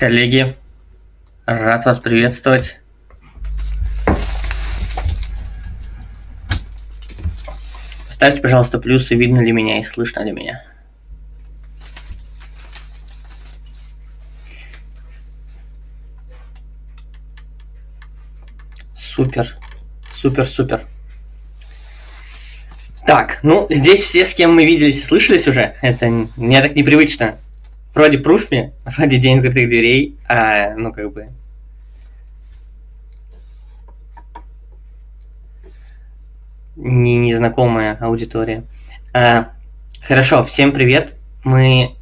Коллеги, рад вас приветствовать. Ставьте, пожалуйста, плюсы, видно ли меня и слышно ли меня. Супер, супер, супер. Так, ну, здесь все, с кем мы виделись и слышались уже. Это мне так непривычно вроде пруфми, вроде день открытых дверей, а, ну, как бы... Не незнакомая аудитория. А, хорошо, всем привет. Мы...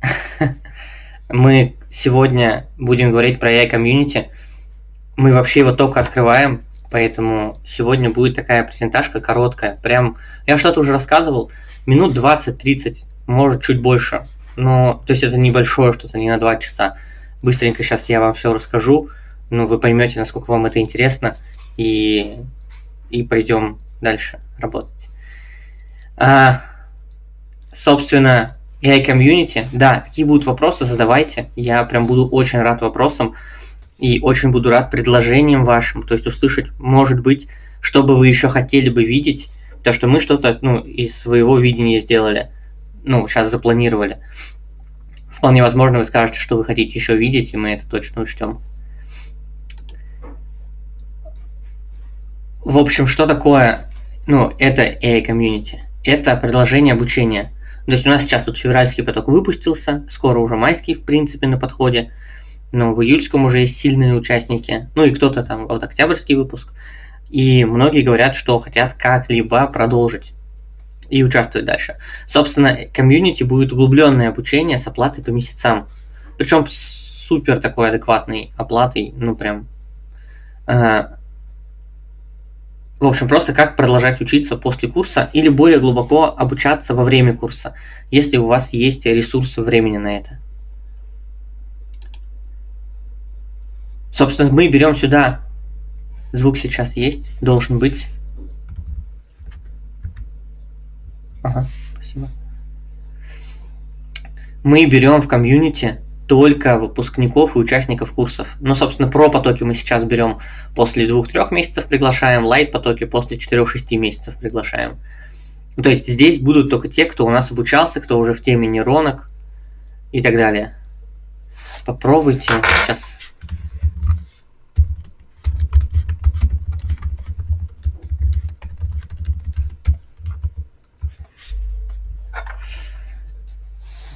Мы сегодня будем говорить про AI комьюнити. Мы вообще его только открываем, поэтому сегодня будет такая презентажка короткая. Прям, я что-то уже рассказывал, минут 20-30 может чуть больше. Но, то есть это небольшое что-то, не на два часа. Быстренько сейчас я вам все расскажу, но вы поймете, насколько вам это интересно, и, и пойдем дальше работать. А, собственно, AI комьюнити, да, какие будут вопросы, задавайте. Я прям буду очень рад вопросам и очень буду рад предложениям вашим, то есть услышать, может быть, что бы вы еще хотели бы видеть, то что мы что-то ну, из своего видения сделали ну, сейчас запланировали. Вполне возможно, вы скажете, что вы хотите еще видеть, и мы это точно учтем. В общем, что такое, ну, это AI Community? Это продолжение обучения. То есть у нас сейчас тут февральский поток выпустился, скоро уже майский, в принципе, на подходе. Но в июльском уже есть сильные участники. Ну и кто-то там, вот октябрьский выпуск. И многие говорят, что хотят как-либо продолжить и участвовать дальше. Собственно, комьюнити будет углубленное обучение с оплатой по месяцам. Причем супер такой адекватной оплатой, ну прям. Э, в общем, просто как продолжать учиться после курса или более глубоко обучаться во время курса, если у вас есть ресурсы времени на это. Собственно, мы берем сюда, звук сейчас есть, должен быть. Ага, спасибо. Мы берем в комьюнити только выпускников и участников курсов. Ну, собственно, про потоки мы сейчас берем после двух-трех месяцев приглашаем, лайт потоки после 4-6 месяцев приглашаем. То есть здесь будут только те, кто у нас обучался, кто уже в теме нейронок и так далее. Попробуйте сейчас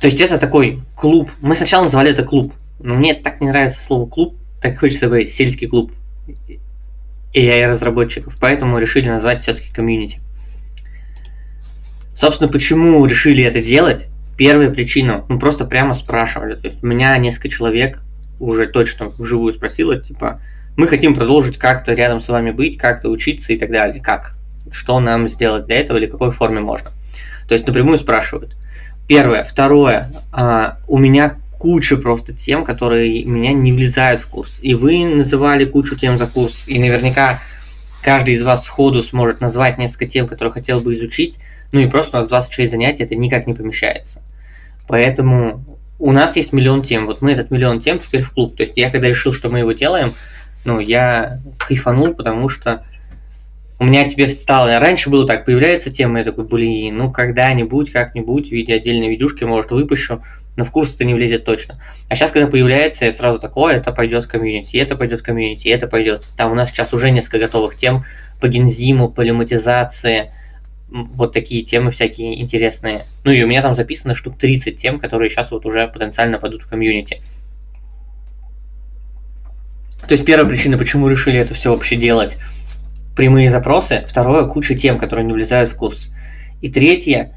То есть это такой клуб. Мы сначала называли это клуб. Но мне так не нравится слово клуб, так хочется говорить сельский клуб AI-разработчиков. Поэтому решили назвать все-таки комьюнити. Собственно, почему решили это делать? Первая причина, ну просто прямо спрашивали. То есть у меня несколько человек уже точно вживую спросило, типа, мы хотим продолжить как-то рядом с вами быть, как-то учиться и так далее. Как? Что нам сделать для этого или какой форме можно? То есть напрямую спрашивают. Первое. Второе. А, у меня куча просто тем, которые меня не влезают в курс. И вы называли кучу тем за курс. И наверняка каждый из вас сходу сможет назвать несколько тем, которые хотел бы изучить. Ну и просто у нас 26 занятий, это никак не помещается. Поэтому у нас есть миллион тем. Вот мы этот миллион тем теперь в клуб. То есть я когда решил, что мы его делаем, ну, я кайфанул, потому что у меня теперь стало... Раньше было так, появляется тема, я такой, блин, ну когда-нибудь, как-нибудь, в виде отдельной видюшки, может, выпущу, но в курс это не влезет точно. А сейчас, когда появляется, я сразу такое, это пойдет в комьюнити, это пойдет в комьюнити, это пойдет. Там у нас сейчас уже несколько готовых тем по гензиму, по лиматизации, вот такие темы всякие интересные. Ну и у меня там записано штук 30 тем, которые сейчас вот уже потенциально пойдут в комьюнити. То есть первая причина, почему решили это все вообще делать – прямые запросы. Второе, куча тем, которые не влезают в курс. И третье,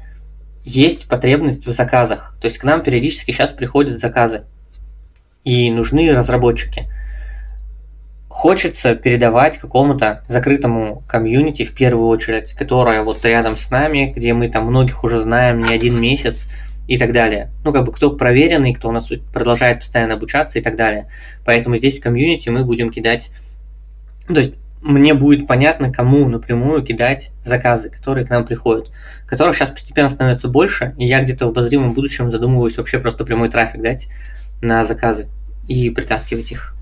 есть потребность в заказах. То есть к нам периодически сейчас приходят заказы. И нужны разработчики. Хочется передавать какому-то закрытому комьюнити в первую очередь, которое вот рядом с нами, где мы там многих уже знаем не один месяц и так далее. Ну, как бы кто проверенный, кто у нас продолжает постоянно обучаться и так далее. Поэтому здесь в комьюнити мы будем кидать, то есть мне будет понятно, кому напрямую кидать заказы, которые к нам приходят, которых сейчас постепенно становится больше, и я где-то в обозримом будущем задумываюсь вообще просто прямой трафик дать на заказы и притаскивать их.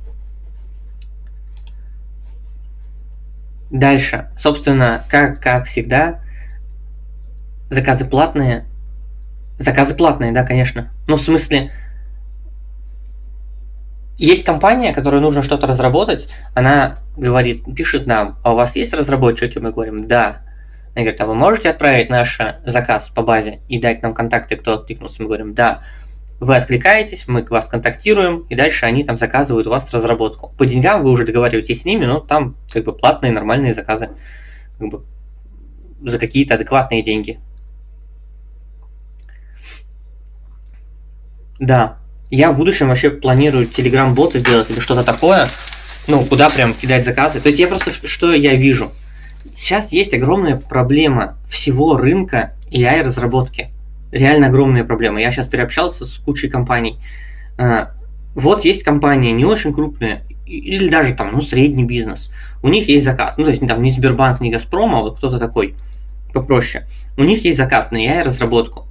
Дальше, собственно, как, как всегда, заказы платные. Заказы платные, да, конечно. Ну, в смысле, есть компания, которой нужно что-то разработать, она говорит, пишет нам, а у вас есть разработчики? Мы говорим, да. Она говорит, а вы можете отправить наш заказ по базе и дать нам контакты, кто откликнулся? Мы говорим, да. Вы откликаетесь, мы вас контактируем, и дальше они там заказывают у вас разработку. По деньгам вы уже договариваетесь с ними, но там как бы платные нормальные заказы. Как бы за какие-то адекватные деньги. Да, я в будущем вообще планирую телеграм-боты сделать или что-то такое, ну, куда прям кидать заказы. То есть я просто, что я вижу? Сейчас есть огромная проблема всего рынка AI-разработки. Реально огромная проблема. Я сейчас переобщался с кучей компаний. А, вот есть компания не очень крупная, или даже там, ну, средний бизнес. У них есть заказ. Ну, то есть там не Сбербанк, не Газпром, а вот кто-то такой попроще. У них есть заказ на AI-разработку.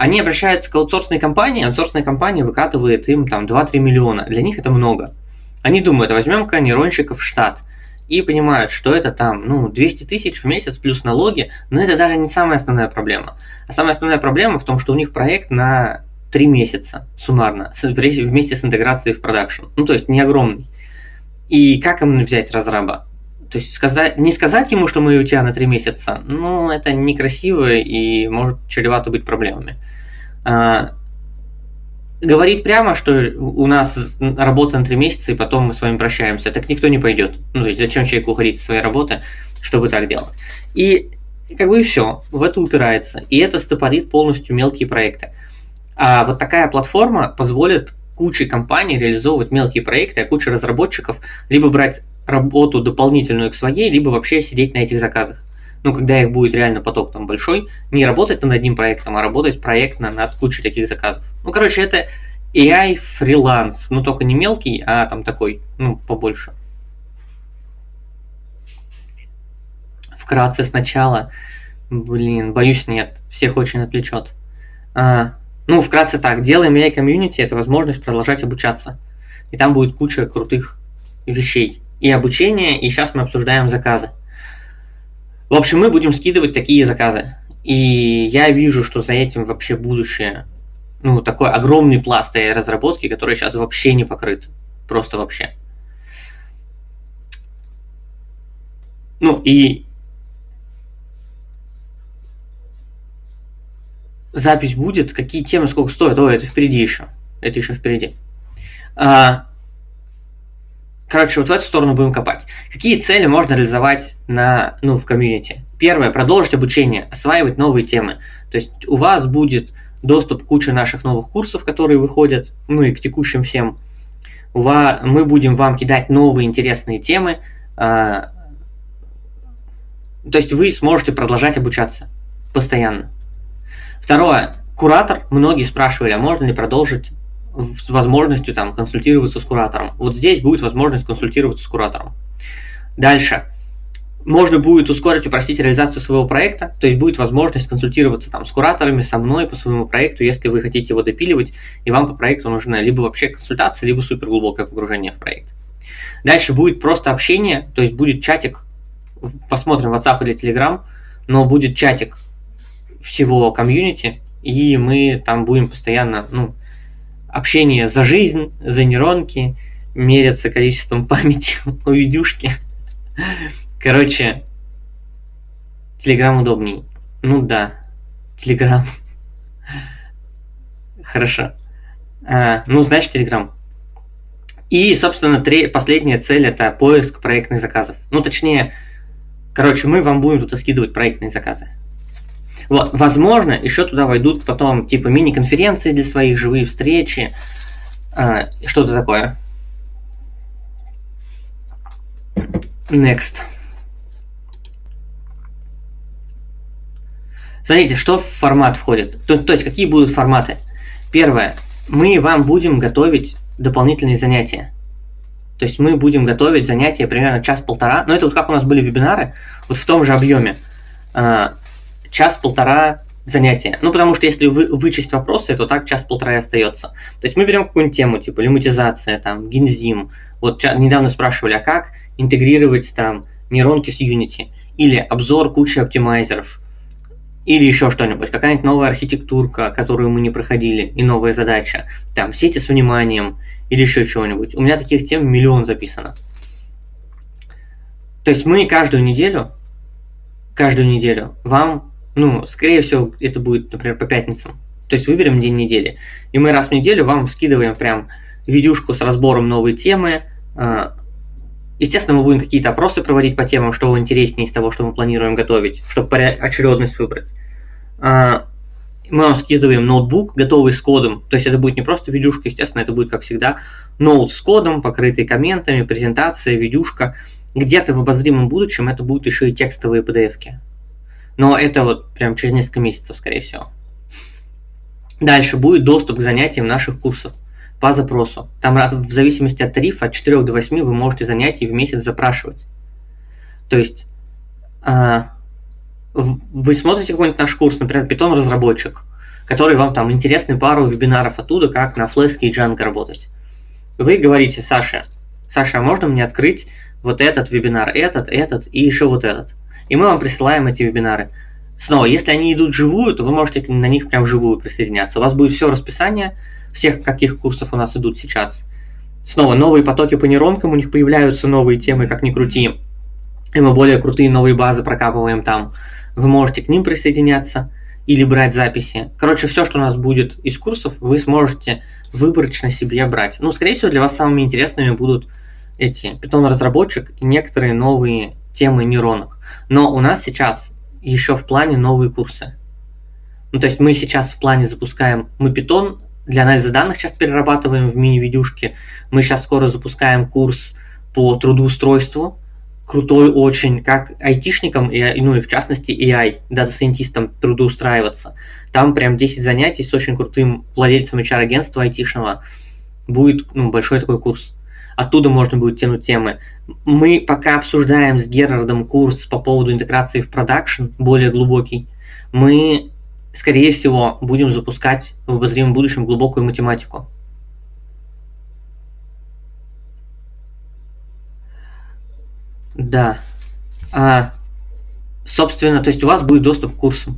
Они обращаются к аутсорсной компании, аутсорсная компания выкатывает им там 2-3 миллиона. Для них это много. Они думают, возьмем-ка нейронщиков в штат. И понимают, что это там, ну, 200 тысяч в месяц плюс налоги, но это даже не самая основная проблема. А самая основная проблема в том, что у них проект на 3 месяца суммарно, вместе с интеграцией в продакшн. Ну, то есть не огромный. И как им взять разраба? То есть сказать, не сказать ему, что мы у тебя на 3 месяца, ну, это некрасиво и может чревато быть проблемами. А, говорить прямо, что у нас работа на три месяца, и потом мы с вами прощаемся, так никто не пойдет. Ну, то есть зачем человеку уходить со своей работы, чтобы так делать. И как бы и все, в это упирается. И это стопорит полностью мелкие проекты. А вот такая платформа позволит куче компаний реализовывать мелкие проекты, а куча разработчиков либо брать работу дополнительную к своей, либо вообще сидеть на этих заказах ну, когда их будет реально поток там большой, не работать над одним проектом, а работать проектно над кучей таких заказов. Ну, короче, это AI фриланс, ну, только не мелкий, а там такой, ну, побольше. Вкратце сначала, блин, боюсь, нет, всех очень отвлечет. А, ну, вкратце так, делаем AI комьюнити – это возможность продолжать обучаться. И там будет куча крутых вещей. И обучение, и сейчас мы обсуждаем заказы. В общем, мы будем скидывать такие заказы. И я вижу, что за этим вообще будущее. Ну, такой огромный пласт разработки, который сейчас вообще не покрыт. Просто вообще. Ну, и запись будет, какие темы сколько стоят, о, это впереди еще. Это еще впереди. А, Короче, вот в эту сторону будем копать. Какие цели можно реализовать на, ну, в комьюнити? Первое, продолжить обучение, осваивать новые темы. То есть у вас будет доступ к куче наших новых курсов, которые выходят, ну и к текущим всем. Вас, мы будем вам кидать новые интересные темы. Э, то есть вы сможете продолжать обучаться постоянно. Второе, куратор. Многие спрашивали, а можно ли продолжить с возможностью там консультироваться с куратором. Вот здесь будет возможность консультироваться с куратором. Дальше. Можно будет ускорить, упростить реализацию своего проекта, то есть будет возможность консультироваться там с кураторами, со мной по своему проекту, если вы хотите его допиливать, и вам по проекту нужна либо вообще консультация, либо супер глубокое погружение в проект. Дальше будет просто общение, то есть будет чатик, посмотрим WhatsApp или Telegram, но будет чатик всего комьюнити, и мы там будем постоянно, ну, общение за жизнь, за нейронки, меряться количеством памяти у видюшки. Короче, Телеграм удобней. Ну да, Телеграм. Хорошо. А, ну, значит, Телеграм. И, собственно, три, последняя цель это поиск проектных заказов. Ну, точнее, короче, мы вам будем тут скидывать проектные заказы. Вот, возможно, еще туда войдут потом типа мини-конференции для своих, живые встречи, а, что-то такое. Next. Смотрите, что в формат входит. То, то есть, какие будут форматы. Первое. Мы вам будем готовить дополнительные занятия. То есть мы будем готовить занятия примерно час-полтора. Но это вот как у нас были вебинары, вот в том же объеме. А, час-полтора занятия. Ну, потому что если вы вычесть вопросы, то так час-полтора и остается. То есть мы берем какую-нибудь тему, типа лиматизация, там, гензим. Вот недавно спрашивали, а как интегрировать там нейронки с Unity? Или обзор кучи оптимайзеров. Или еще что-нибудь, какая-нибудь новая архитектурка, которую мы не проходили, и новая задача. Там, сети с вниманием, или еще чего-нибудь. У меня таких тем миллион записано. То есть мы каждую неделю, каждую неделю вам, ну, скорее всего, это будет, например, по пятницам. То есть выберем день недели. И мы раз в неделю вам скидываем прям видюшку с разбором новой темы. А, естественно, мы будем какие-то опросы проводить по темам, что интереснее из того, что мы планируем готовить, чтобы очередность выбрать. А, мы вам скидываем ноутбук, готовый с кодом. То есть это будет не просто видюшка, естественно, это будет, как всегда, ноут с кодом, покрытый комментами, презентация, видюшка. Где-то в обозримом будущем это будут еще и текстовые PDF-ки. Но это вот прям через несколько месяцев, скорее всего. Дальше будет доступ к занятиям наших курсов по запросу. Там в зависимости от тарифа от 4 до 8 вы можете занятий в месяц запрашивать. То есть а, вы смотрите какой-нибудь наш курс, например, Python разработчик, который вам там интересны пару вебинаров оттуда, как на Flask и Django работать. Вы говорите, Саша, Саша, а можно мне открыть вот этот вебинар, этот, этот и еще вот этот? И мы вам присылаем эти вебинары. Снова, если они идут вживую, то вы можете на них прям вживую присоединяться. У вас будет все расписание всех, каких курсов у нас идут сейчас. Снова, новые потоки по нейронкам, у них появляются новые темы, как ни крути. И мы более крутые новые базы прокапываем там вы можете к ним присоединяться или брать записи. Короче, все, что у нас будет из курсов, вы сможете выборочно себе брать. Ну, скорее всего, для вас самыми интересными будут эти Python разработчик и некоторые новые темы нейронок. Но у нас сейчас еще в плане новые курсы. Ну, то есть мы сейчас в плане запускаем, мы Python для анализа данных сейчас перерабатываем в мини-видюшки. Мы сейчас скоро запускаем курс по трудоустройству, крутой очень, как айтишникам, и, ну и в частности AI, дата-сайентистам трудоустраиваться. Там прям 10 занятий с очень крутым владельцем HR-агентства айтишного. Будет ну, большой такой курс. Оттуда можно будет тянуть темы. Мы пока обсуждаем с Герардом курс по поводу интеграции в продакшн, более глубокий. Мы, скорее всего, будем запускать в обозримом будущем глубокую математику. Да. А, собственно, то есть у вас будет доступ к курсу.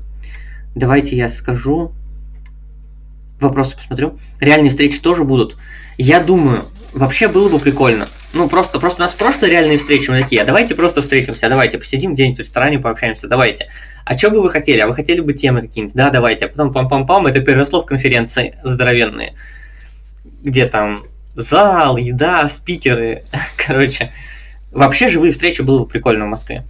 Давайте я скажу. Вопросы посмотрю. Реальные встречи тоже будут. Я думаю, вообще было бы прикольно. Ну, просто, просто у нас прошлые реальные встречи, мы такие, а давайте просто встретимся, давайте посидим где-нибудь в ресторане, пообщаемся, давайте. А что бы вы хотели? А вы хотели бы темы какие-нибудь? Да, давайте. А потом пам-пам-пам, это переросло в конференции здоровенные, где там зал, еда, спикеры, короче. Вообще живые встречи было бы прикольно в Москве.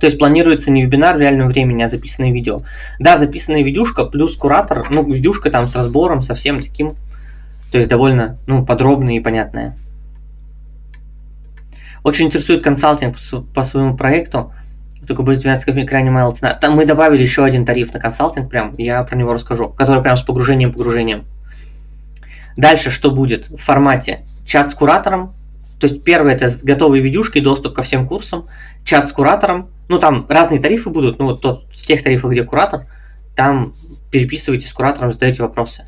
То есть планируется не вебинар в реальном времени, а записанное видео. Да, записанная видюшка плюс куратор, ну, видюшка там с разбором, совсем таким, то есть довольно, ну, подробная и понятная. Очень интересует консалтинг по своему проекту, только будет 12 копеек крайне мало цена. Там мы добавили еще один тариф на консалтинг прям, я про него расскажу, который прям с погружением-погружением. Дальше что будет в формате чат с куратором, то есть первое это готовые видюшки, доступ ко всем курсам, чат с куратором. Ну там разные тарифы будут, ну вот тот, с тех тарифов, где куратор, там переписывайтесь с куратором, задаете вопросы.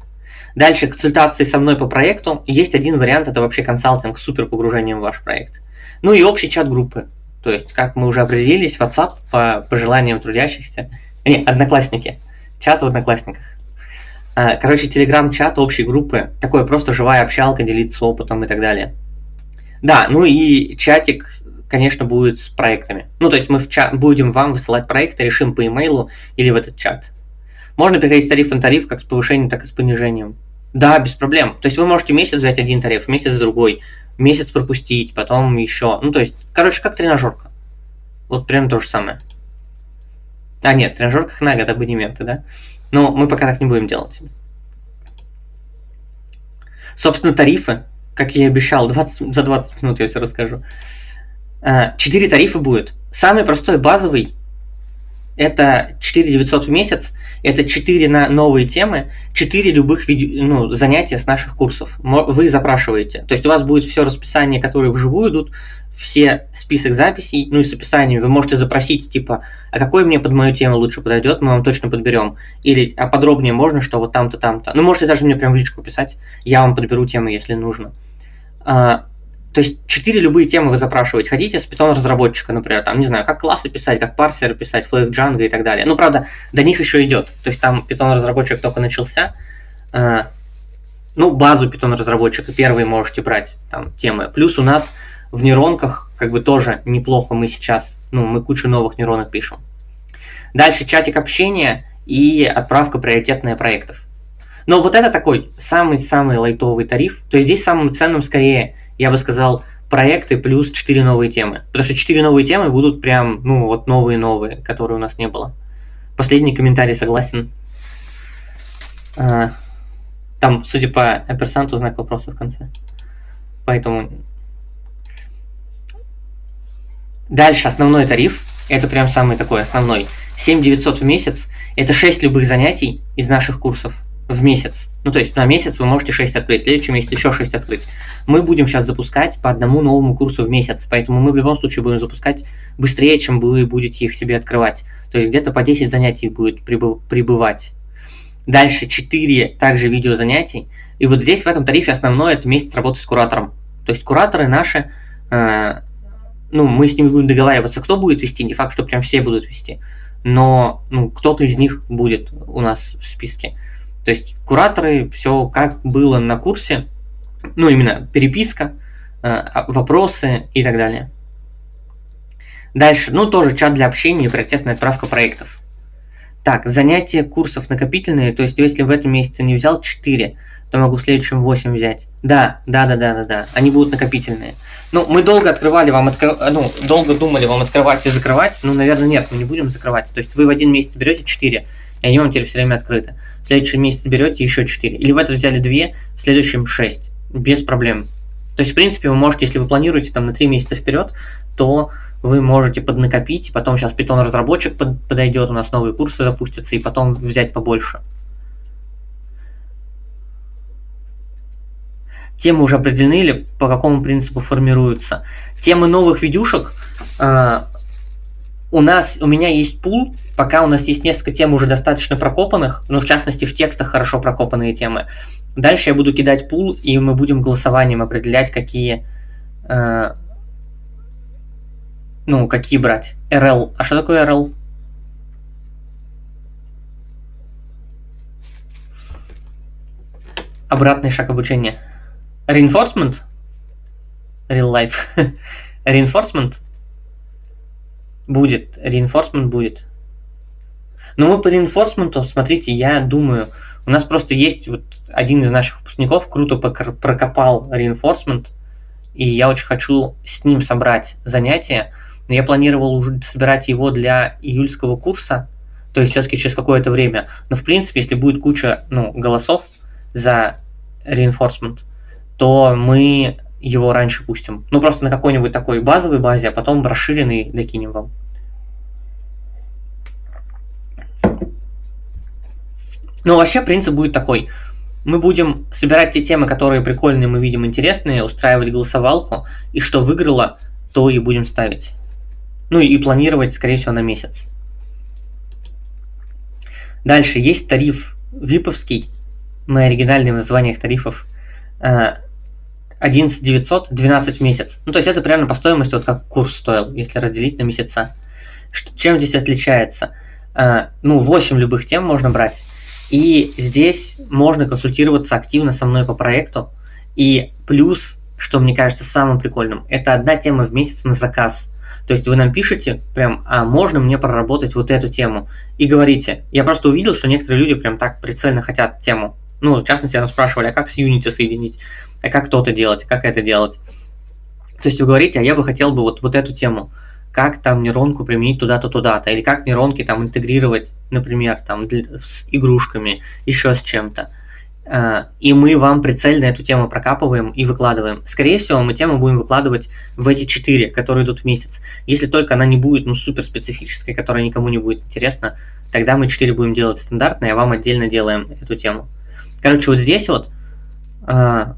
Дальше консультации со мной по проекту. Есть один вариант, это вообще консалтинг супер погружением в ваш проект. Ну и общий чат группы. То есть, как мы уже определились, WhatsApp по пожеланиям трудящихся. Не, одноклассники. Чат в одноклассниках. А, короче, телеграм-чат общей группы. Такое просто живая общалка, делиться опытом и так далее. Да, ну и чатик, конечно, будет с проектами. Ну, то есть мы в чат, будем вам высылать проекты, решим по имейлу или в этот чат. Можно переходить с тарифа на тариф как с повышением, так и с понижением. Да, без проблем. То есть вы можете месяц взять один тариф, месяц другой, месяц пропустить, потом еще. Ну, то есть, короче, как тренажерка. Вот прям то же самое. А, нет, в тренажерках на год абонементы, да? Но мы пока так не будем делать. Собственно, тарифы как я и обещал, 20, за 20 минут я все расскажу. А, четыре тарифа будет. Самый простой, базовый, это 4 900 в месяц, это 4 на новые темы, 4 любых видео, ну, занятия с наших курсов. Вы запрашиваете. То есть у вас будет все расписание, которые вживую идут, все список записей, ну и с описанием. Вы можете запросить, типа, а какой мне под мою тему лучше подойдет, мы вам точно подберем. Или, а подробнее можно, что вот там-то, там-то. Ну, можете даже мне прям в личку писать, я вам подберу темы, если нужно. То есть четыре любые темы вы запрашиваете. Хотите с Python разработчика, например, там, не знаю, как классы писать, как парсеры писать, Flake Django и так далее. Ну, правда, до них еще идет. То есть там Python разработчик только начался. А, ну, базу Python разработчика первые можете брать там темы. Плюс у нас в нейронках как бы тоже неплохо мы сейчас, ну, мы кучу новых нейронок пишем. Дальше чатик общения и отправка приоритетная проектов. Но вот это такой самый-самый лайтовый тариф. То есть здесь самым ценным скорее я бы сказал, проекты плюс 4 новые темы. Потому что 4 новые темы будут прям, ну, вот новые-новые, которые у нас не было. Последний комментарий согласен. А, там, судя по оперсанту, знак вопроса в конце. Поэтому... Дальше основной тариф. Это прям самый такой основной. 7 900 в месяц. Это 6 любых занятий из наших курсов в месяц. Ну, то есть на месяц вы можете 6 открыть, в следующем месяце еще 6 открыть. Мы будем сейчас запускать по одному новому курсу в месяц, поэтому мы в любом случае будем запускать быстрее, чем вы будете их себе открывать. То есть где-то по 10 занятий будет прибывать. Дальше 4 также видео занятий. И вот здесь в этом тарифе основное это месяц работы с куратором. То есть кураторы наши, э, ну, мы с ними будем договариваться, кто будет вести, не факт, что прям все будут вести, но ну, кто-то из них будет у нас в списке. То есть кураторы, все как было на курсе, ну именно переписка, э, а, вопросы и так далее. Дальше, ну тоже чат для общения и приоритетная отправка проектов. Так, занятия курсов накопительные, то есть если в этом месяце не взял 4, то могу в следующем 8 взять. Да, да, да, да, да, да, они будут накопительные. Ну, мы долго открывали вам, откры... ну, долго думали вам открывать и закрывать, ну, наверное, нет, мы не будем закрывать. То есть вы в один месяц берете 4, и они вам теперь все время открыты в следующем месяце берете еще 4. Или в этот взяли 2, в следующем 6. Без проблем. То есть, в принципе, вы можете, если вы планируете там на 3 месяца вперед, то вы можете поднакопить, потом сейчас Python разработчик под, подойдет, у нас новые курсы запустятся, и потом взять побольше. Темы уже определены или по какому принципу формируются. Темы новых видюшек э, у нас, у меня есть пул, пока у нас есть несколько тем уже достаточно прокопанных, ну, в частности, в текстах хорошо прокопанные темы. Дальше я буду кидать пул, и мы будем голосованием определять, какие, э, ну, какие брать. RL. А что такое RL? Обратный шаг обучения. Reinforcement? Real life. Reinforcement? Будет. Reinforcement будет. Но мы по реинфорсменту, смотрите, я думаю, у нас просто есть вот один из наших выпускников круто прокопал реинфорсмент, и я очень хочу с ним собрать занятия, но я планировал уже собирать его для июльского курса, то есть все-таки через какое-то время. Но в принципе, если будет куча ну, голосов за reinforcement, то мы его раньше пустим. Ну, просто на какой-нибудь такой базовой базе, а потом расширенный докинем вам. Ну, вообще принцип будет такой. Мы будем собирать те темы, которые прикольные, мы видим интересные, устраивать голосовалку, и что выиграло, то и будем ставить. Ну и планировать, скорее всего, на месяц. Дальше есть тариф виповский, мы оригинальные в названиях тарифов. Э, 11 900, 12 в месяц. Ну, то есть это примерно по стоимости, вот как курс стоил, если разделить на месяца. Чем здесь отличается? А, ну, 8 любых тем можно брать. И здесь можно консультироваться активно со мной по проекту. И плюс, что мне кажется самым прикольным, это одна тема в месяц на заказ. То есть вы нам пишете прям, а можно мне проработать вот эту тему? И говорите, я просто увидел, что некоторые люди прям так прицельно хотят тему. Ну, в частности, я спрашивали, а как с Unity соединить? а как то-то делать, как это делать. То есть вы говорите, а я бы хотел бы вот, вот эту тему, как там нейронку применить туда-то, туда-то, или как нейронки там интегрировать, например, там для, с игрушками, еще с чем-то. А, и мы вам прицельно эту тему прокапываем и выкладываем. Скорее всего, мы тему будем выкладывать в эти четыре, которые идут в месяц. Если только она не будет ну, супер специфической, которая никому не будет интересна, тогда мы четыре будем делать стандартные, а вам отдельно делаем эту тему. Короче, вот здесь вот а,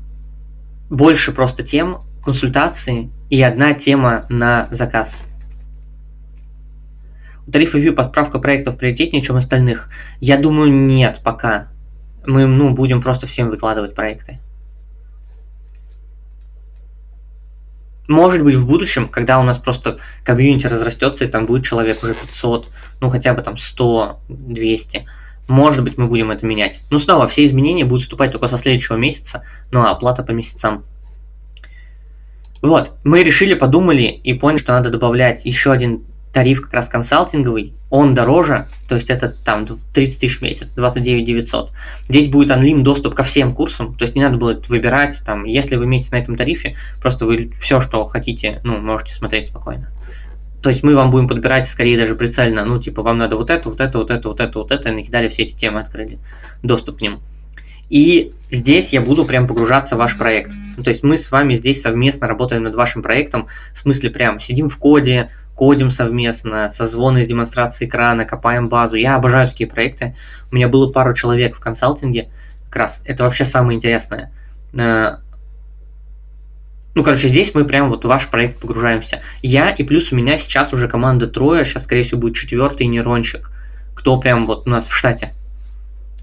больше просто тем, консультации и одна тема на заказ. Тариф ревью подправка проектов приоритетнее, чем остальных? Я думаю, нет пока. Мы ну, будем просто всем выкладывать проекты. Может быть, в будущем, когда у нас просто комьюнити разрастется, и там будет человек уже 500, ну хотя бы там 100, 200, может быть, мы будем это менять. Ну, снова, все изменения будут вступать только со следующего месяца, ну а оплата по месяцам. Вот, мы решили, подумали и поняли, что надо добавлять еще один тариф как раз консалтинговый, он дороже, то есть это там 30 тысяч в месяц, 29 900. Здесь будет анлим доступ ко всем курсам, то есть не надо будет выбирать, там, если вы месяц на этом тарифе, просто вы все, что хотите, ну, можете смотреть спокойно. То есть мы вам будем подбирать скорее даже прицельно, ну, типа, вам надо вот это, вот это, вот это, вот это, вот это, и накидали все эти темы, открыли доступ к ним. И здесь я буду прям погружаться в ваш проект. То есть мы с вами здесь совместно работаем над вашим проектом, в смысле прям сидим в коде, кодим совместно, созвоны с демонстрацией экрана, копаем базу. Я обожаю такие проекты. У меня было пару человек в консалтинге, как раз, это вообще самое интересное. Э, ну, короче, здесь мы прям вот в ваш проект погружаемся. Я и плюс у меня сейчас уже команда трое, сейчас, скорее всего, будет четвертый нейрончик, кто прям вот у нас в штате.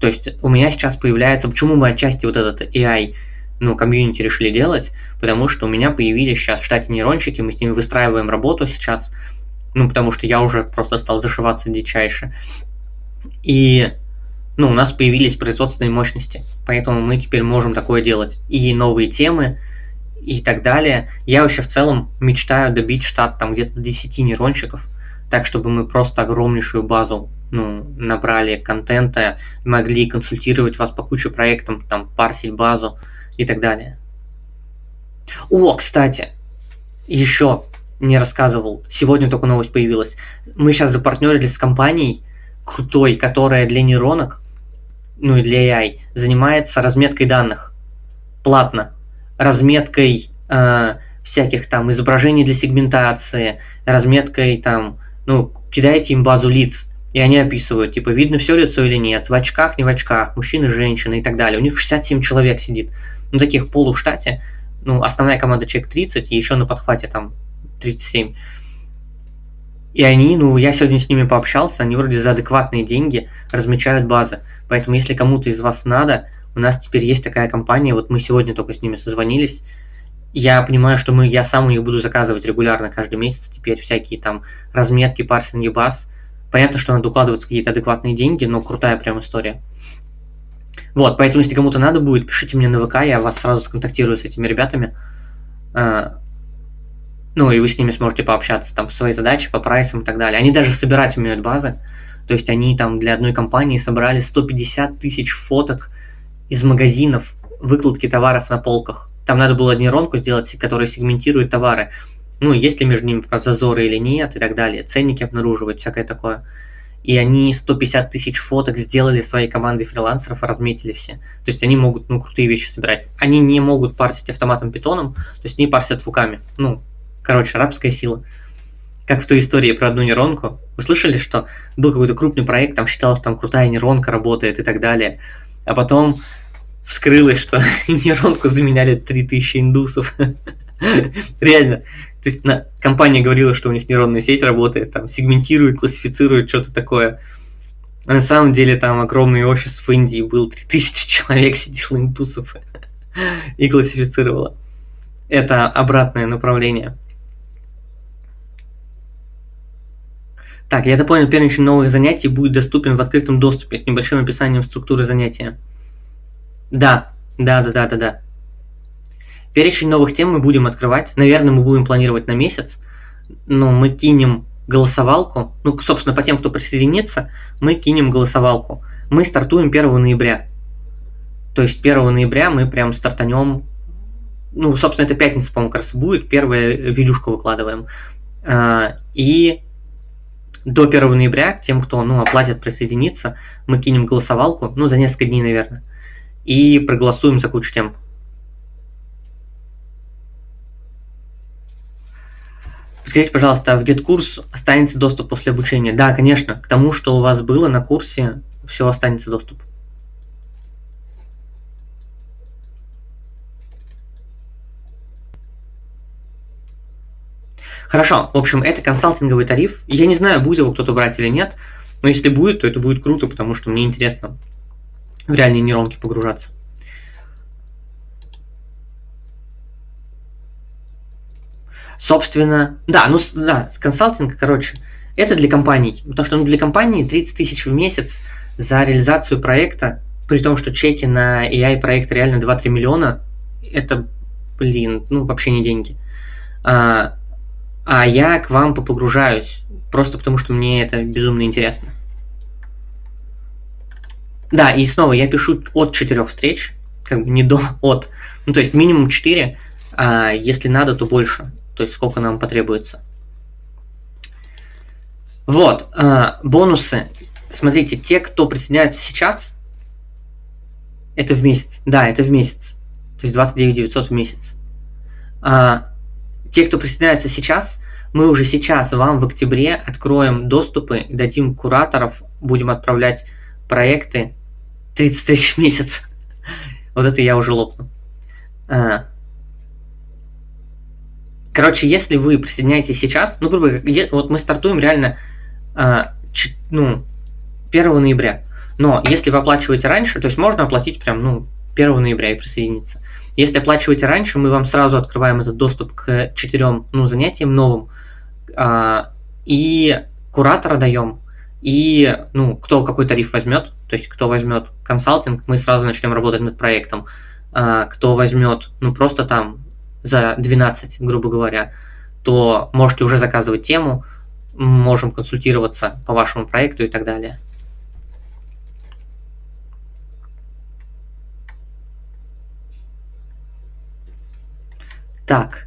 То есть у меня сейчас появляется, почему мы отчасти вот этот AI ну, комьюнити решили делать, потому что у меня появились сейчас в штате нейрончики, мы с ними выстраиваем работу сейчас, ну, потому что я уже просто стал зашиваться дичайше. И, ну, у нас появились производственные мощности, поэтому мы теперь можем такое делать. И новые темы, и так далее. Я вообще в целом мечтаю добить штат там где-то 10 нейрончиков, так чтобы мы просто огромнейшую базу ну, набрали контента, могли консультировать вас по куче проектам, там, парсить базу, и так далее. О, кстати, еще не рассказывал, сегодня только новость появилась. Мы сейчас запартнерились с компанией крутой, которая для нейронок, ну и для AI, занимается разметкой данных. Платно. Разметкой э, всяких там изображений для сегментации, разметкой там, ну, кидаете им базу лиц, и они описывают, типа, видно все лицо или нет, в очках, не в очках, мужчины, женщины и так далее. У них 67 человек сидит ну, таких полу в штате, ну, основная команда человек 30, и еще на подхвате там 37. И они, ну, я сегодня с ними пообщался, они вроде за адекватные деньги размечают базы. Поэтому, если кому-то из вас надо, у нас теперь есть такая компания, вот мы сегодня только с ними созвонились. Я понимаю, что мы, я сам у них буду заказывать регулярно каждый месяц теперь всякие там разметки, парсинги баз. Понятно, что надо укладываться какие-то адекватные деньги, но крутая прям история. Вот, поэтому, если кому-то надо будет, пишите мне на ВК, я вас сразу сконтактирую с этими ребятами. А, ну, и вы с ними сможете пообщаться, там, по своей задаче, по прайсам и так далее. Они даже собирать умеют базы. То есть они там для одной компании собрали 150 тысяч фоток из магазинов выкладки товаров на полках. Там надо было нейронку сделать, которая сегментирует товары. Ну, есть ли между ними зазоры или нет и так далее. Ценники обнаруживать, всякое такое и они 150 тысяч фоток сделали своей командой фрилансеров разметили все. То есть они могут, ну, крутые вещи собирать. Они не могут парсить автоматом питоном, то есть не парсят руками. Ну, короче, арабская сила. Как в той истории про одну нейронку. Вы слышали, что был какой-то крупный проект, там считалось, что там крутая нейронка работает и так далее. А потом вскрылось, что нейронку заменяли 3000 индусов. Реально. То есть на, компания говорила, что у них нейронная сеть работает, там сегментирует, классифицирует что-то такое. А на самом деле там огромный офис в Индии был, 3000 человек сидело индусов и классифицировало. Это обратное направление. Так, я это понял, перечень новых занятий будет доступен в открытом доступе с небольшим описанием структуры занятия. Да, да, да, да, да, да. Перечень новых тем мы будем открывать. Наверное, мы будем планировать на месяц. Но мы кинем голосовалку. Ну, собственно, по тем, кто присоединится, мы кинем голосовалку. Мы стартуем 1 ноября. То есть 1 ноября мы прям стартанем. Ну, собственно, это пятница, по-моему, как раз будет. Первая видюшку выкладываем. А, и до 1 ноября тем, кто ну, оплатит присоединиться, мы кинем голосовалку, ну, за несколько дней, наверное. И проголосуем за кучу тем. Скажите, пожалуйста, а в GetCourse останется доступ после обучения? Да, конечно, к тому, что у вас было на курсе, все останется доступ. Хорошо, в общем, это консалтинговый тариф. Я не знаю, будет его кто-то брать или нет, но если будет, то это будет круто, потому что мне интересно в реальные нейронки погружаться. Собственно, да, ну да, консалтинг, короче, это для компаний. Потому что ну, для компании 30 тысяч в месяц за реализацию проекта, при том, что чеки на AI проект реально 2-3 миллиона, это, блин, ну вообще не деньги. А, а я к вам попогружаюсь, просто потому что мне это безумно интересно. Да, и снова я пишу от четырех встреч, как бы не до, от. Ну, то есть минимум 4, а если надо, то больше. То есть сколько нам потребуется. Вот, а, бонусы. Смотрите, те, кто присоединяется сейчас, это в месяц. Да, это в месяц. То есть 29 900 в месяц. А, те, кто присоединяется сейчас, мы уже сейчас вам в октябре откроем доступы, дадим кураторов, будем отправлять проекты 30 тысяч в месяц. Вот это я уже лопну. А. Короче, если вы присоединяетесь сейчас, ну, грубо говоря, вот мы стартуем реально а, ну, 1 ноября. Но если вы оплачиваете раньше, то есть можно оплатить прям, ну, 1 ноября и присоединиться. Если оплачиваете раньше, мы вам сразу открываем этот доступ к четырем ну, занятиям новым. А, и куратора даем, и ну, кто какой тариф возьмет, то есть кто возьмет консалтинг, мы сразу начнем работать над проектом. А, кто возьмет, ну просто там за 12, грубо говоря, то можете уже заказывать тему, можем консультироваться по вашему проекту и так далее. Так.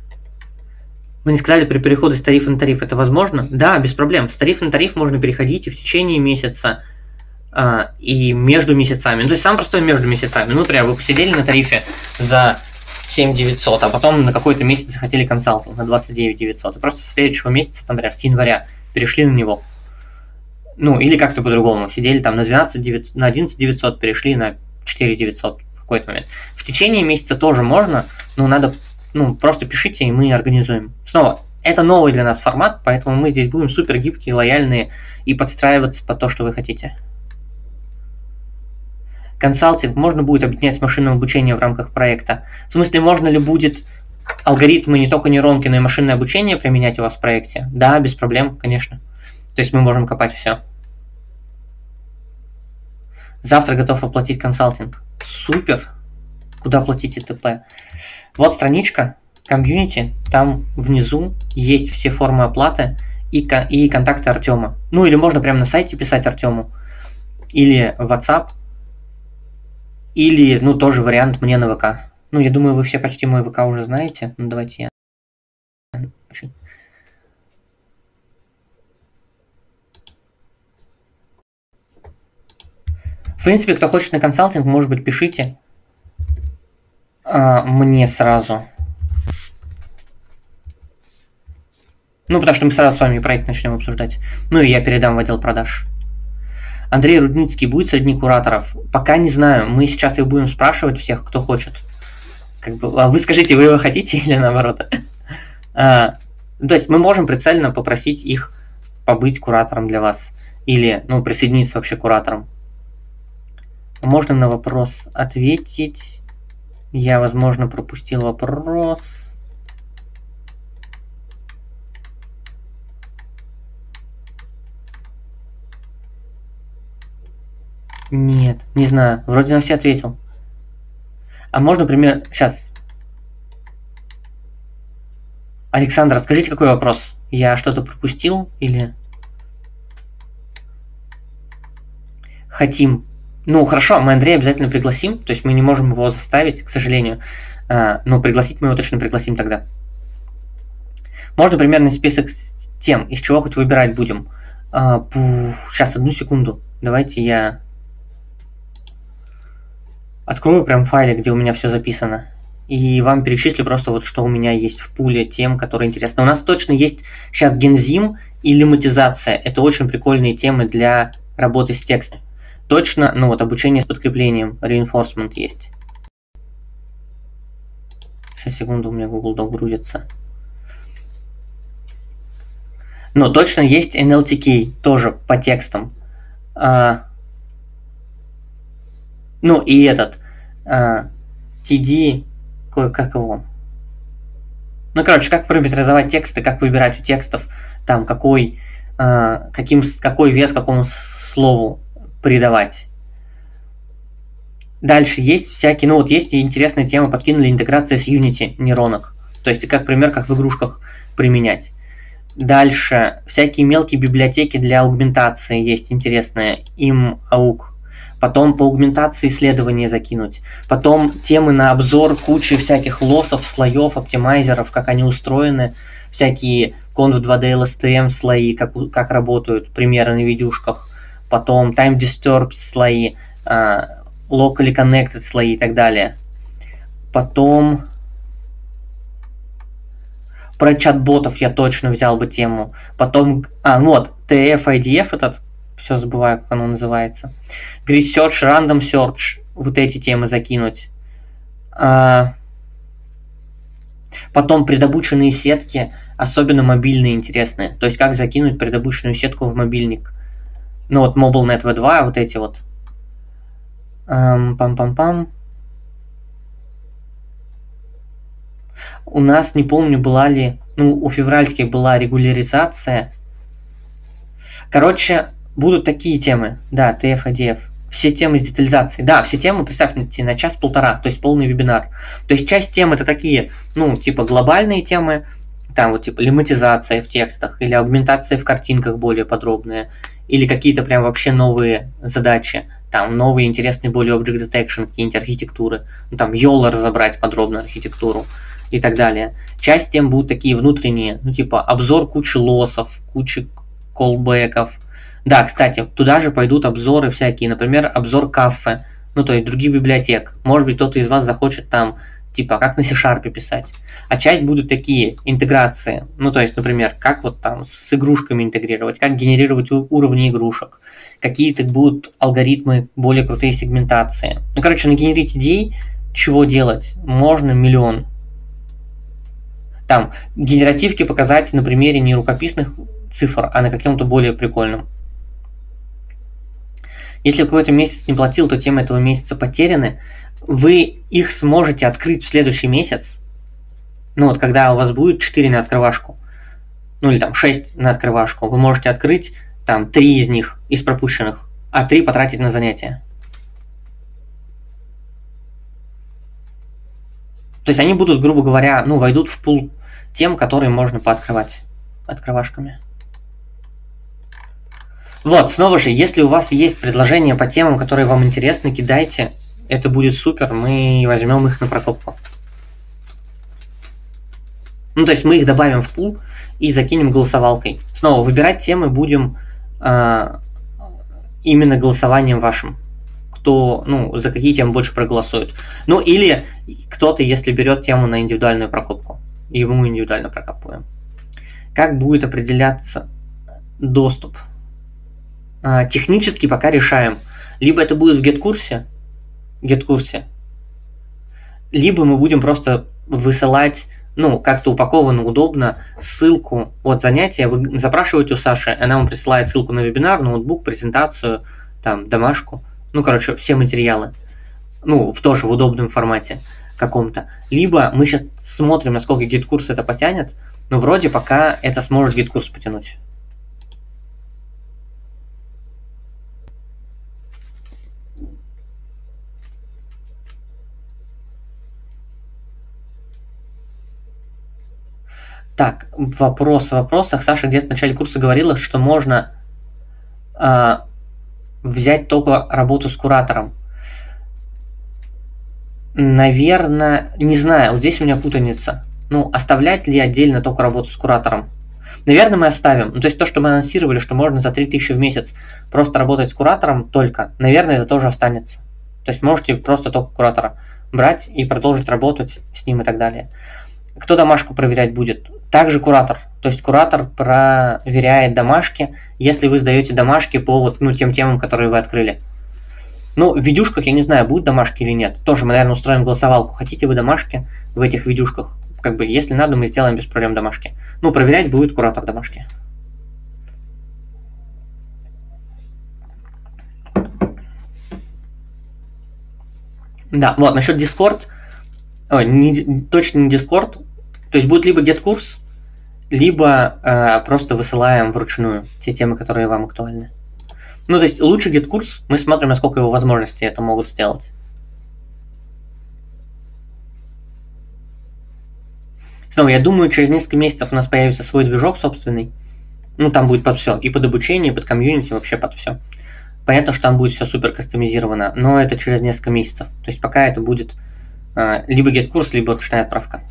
Вы не сказали при переходе с тарифа на тариф, это возможно? Да, без проблем. С тарифа на тариф можно переходить и в течение месяца, а, и между месяцами. Ну, то есть самое простое между месяцами. Ну, например, вы посидели на тарифе за 7 900, а потом на какой-то месяц захотели консалтинг на 29 900. И просто с следующего месяца, например, с января, перешли на него. Ну, или как-то по-другому. Сидели там на 12 900, на 11 900, перешли на 4 900 в какой-то момент. В течение месяца тоже можно, но надо, ну, просто пишите, и мы организуем. Снова, это новый для нас формат, поэтому мы здесь будем супер гибкие, лояльные и подстраиваться под то, что вы хотите. Консалтинг можно будет объединять с машинным обучением в рамках проекта. В смысле, можно ли будет алгоритмы не только нейронки, но и машинное обучение применять у вас в проекте? Да, без проблем, конечно. То есть мы можем копать все. Завтра готов оплатить консалтинг. Супер! Куда платить ИТП? Вот страничка, комьюнити, там внизу есть все формы оплаты и, и контакты Артема. Ну или можно прямо на сайте писать Артему. Или WhatsApp. Или, ну, тоже вариант мне на ВК. Ну, я думаю, вы все почти мой ВК уже знаете. Ну, давайте я... В принципе, кто хочет на консалтинг, может быть, пишите а, мне сразу. Ну, потому что мы сразу с вами проект начнем обсуждать. Ну, и я передам в отдел продаж. Андрей Рудницкий будет среди кураторов? Пока не знаю. Мы сейчас их будем спрашивать всех, кто хочет как бы, а вы скажите, вы его хотите или наоборот? а, то есть мы можем прицельно попросить их побыть куратором для вас. Или, ну, присоединиться вообще к кураторам. Можно на вопрос ответить. Я, возможно, пропустил вопрос. Нет, не знаю. Вроде на все ответил. А можно, например, сейчас. Александр, скажите, какой вопрос? Я что-то пропустил или... Хотим. Ну, хорошо, мы Андрея обязательно пригласим, то есть мы не можем его заставить, к сожалению, а, но пригласить мы его точно пригласим тогда. Можно примерно список тем, из чего хоть выбирать будем. А, сейчас, одну секунду. Давайте я открою прям файлик, где у меня все записано. И вам перечислю просто вот, что у меня есть в пуле тем, которые интересны. У нас точно есть сейчас гензим и лиматизация. Это очень прикольные темы для работы с текстом. Точно, ну вот, обучение с подкреплением, reinforcement есть. Сейчас, секунду, у меня Google Doc грузится. Но точно есть NLTK тоже по текстам. А, ну и этот TD, как его? Ну, короче, как параметризовать тексты, как выбирать у текстов, там, какой, а, каким, какой вес какому слову придавать. Дальше есть всякие, ну вот есть интересная тема, подкинули интеграция с Unity нейронок. То есть, как пример, как в игрушках применять. Дальше всякие мелкие библиотеки для аугментации есть интересные, им аук. Потом по аугментации исследования закинуть. Потом темы на обзор кучи всяких лоссов, слоев, оптимайзеров, как они устроены. Всякие conv 2D LSTM слои, как, как работают, примеры на видюшках. Потом time disturbed слои, uh, locally connected слои и так далее. Потом про чат-ботов я точно взял бы тему. Потом, а, вот, TF, IDF этот, все забываю, как оно называется. Grid Search, Random Search, вот эти темы закинуть. А, потом предобученные сетки, особенно мобильные интересные. То есть, как закинуть предобученную сетку в мобильник. Ну вот, MobileNet V2, вот эти вот. Пам-пам-пам. У нас, не помню, была ли, ну, у февральских была регуляризация. Короче, будут такие темы. Да, TF, ADF. Все темы с детализацией. Да, все темы, представьте, на час-полтора, то есть полный вебинар. То есть часть тем это такие, ну, типа глобальные темы, там вот типа лиматизация в текстах или аугментация в картинках более подробная, или какие-то прям вообще новые задачи, там новые интересные более object detection, какие-нибудь архитектуры, ну там YOLO разобрать подробно архитектуру и так далее. Часть тем будут такие внутренние, ну типа обзор кучи лоссов, кучи колбеков. Да, кстати, туда же пойдут обзоры всякие, например, обзор кафе, ну то есть других библиотек. Может быть, кто-то из вас захочет там, типа, как на C-Sharp писать. А часть будут такие интеграции, ну то есть, например, как вот там с игрушками интегрировать, как генерировать уровни игрушек, какие-то будут алгоритмы более крутые сегментации. Ну, короче, нагенерить идей, чего делать, можно миллион. Там генеративки показать на примере не рукописных цифр, а на каком-то более прикольном. Если какой-то месяц не платил, то темы этого месяца потеряны. Вы их сможете открыть в следующий месяц. Ну вот, когда у вас будет 4 на открывашку. Ну или там 6 на открывашку. Вы можете открыть там 3 из них, из пропущенных, а 3 потратить на занятия. То есть они будут, грубо говоря, ну, войдут в пул тем, которые можно пооткрывать открывашками. Вот, снова же, если у вас есть предложения по темам, которые вам интересны, кидайте. Это будет супер, мы возьмем их на прокопку. Ну, то есть мы их добавим в пул и закинем голосовалкой. Снова, выбирать темы будем э, именно голосованием вашим. Кто, ну, за какие темы больше проголосует. Ну, или кто-то, если берет тему на индивидуальную прокопку ему индивидуально прокапываем. Как будет определяться доступ? А, технически пока решаем. Либо это будет в get-курсе, get-курсе, либо мы будем просто высылать, ну, как-то упакованно, удобно, ссылку от занятия. Вы запрашиваете у Саши, она вам присылает ссылку на вебинар, ноутбук, презентацию, там, домашку. Ну, короче, все материалы. Ну, в тоже в удобном формате каком-то. Либо мы сейчас смотрим, насколько GetCourse это потянет, но вроде пока это сможет GetCourse потянуть. Так, вопрос в вопросах. Саша где-то в начале курса говорила, что можно э, взять только работу с куратором. Наверное, не знаю, вот здесь у меня путаница. Ну, оставлять ли отдельно только работу с куратором? Наверное, мы оставим. Ну, то есть то, что мы анонсировали, что можно за 3000 в месяц просто работать с куратором только, наверное, это тоже останется. То есть можете просто только куратора брать и продолжить работать с ним и так далее. Кто домашку проверять будет? Также куратор. То есть куратор проверяет домашки, если вы сдаете домашки по вот, ну, тем темам, которые вы открыли. Ну, в видюшках, я не знаю, будут домашки или нет. Тоже мы, наверное, устроим голосовалку. Хотите вы домашки в этих видюшках? Как бы, если надо, мы сделаем без проблем домашки. Ну, проверять будет куратор домашки. Да, вот, насчет Discord. Ой, не, точно не Discord, то есть будет либо get-курс, либо э, просто высылаем вручную те темы, которые вам актуальны. Ну, то есть лучше get-курс, мы смотрим, насколько его возможности это могут сделать. Снова, я думаю, через несколько месяцев у нас появится свой движок собственный. Ну, там будет под все. И под обучение, и под комьюнити, вообще под все. Понятно, что там будет все супер кастомизировано, но это через несколько месяцев. То есть пока это будет э, либо get-курс, либо ручная отправка.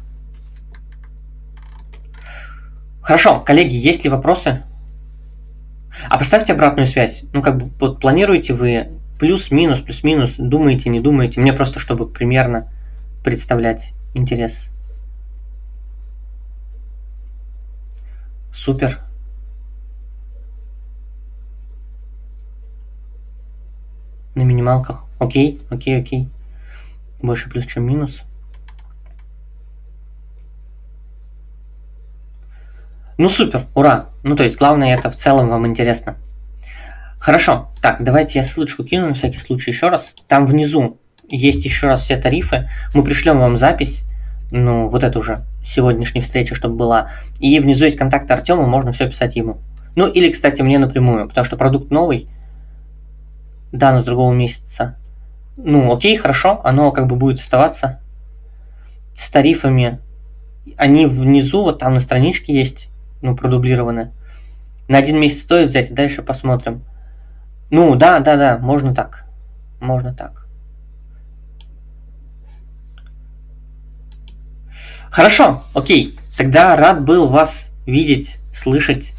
Хорошо, коллеги, есть ли вопросы? А поставьте обратную связь. Ну, как бы, вот планируете вы плюс-минус, плюс-минус, думаете, не думаете. Мне просто, чтобы примерно представлять интерес. Супер. На минималках. Окей, окей, окей. Больше плюс, чем минус. Ну супер, ура. Ну то есть главное это в целом вам интересно. Хорошо, так, давайте я ссылочку кину на всякий случай еще раз. Там внизу есть еще раз все тарифы. Мы пришлем вам запись, ну вот это уже сегодняшней встречи, чтобы была. И внизу есть контакты Артема, можно все писать ему. Ну или, кстати, мне напрямую, потому что продукт новый. Да, но с другого месяца. Ну окей, хорошо, оно как бы будет оставаться с тарифами. Они внизу, вот там на страничке есть ну, продублированы. На один месяц стоит взять, и дальше посмотрим. Ну, да, да, да, можно так. Можно так. Хорошо, окей. Тогда рад был вас видеть, слышать.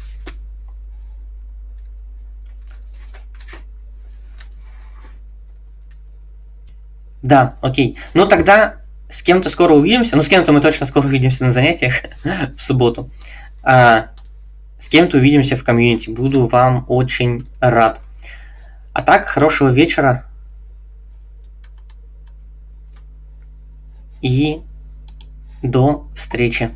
Да, окей. Ну тогда с кем-то скоро увидимся. Ну, с кем-то мы точно скоро увидимся на занятиях в субботу. А, с кем-то увидимся в комьюнити. Буду вам очень рад. А так, хорошего вечера. И до встречи.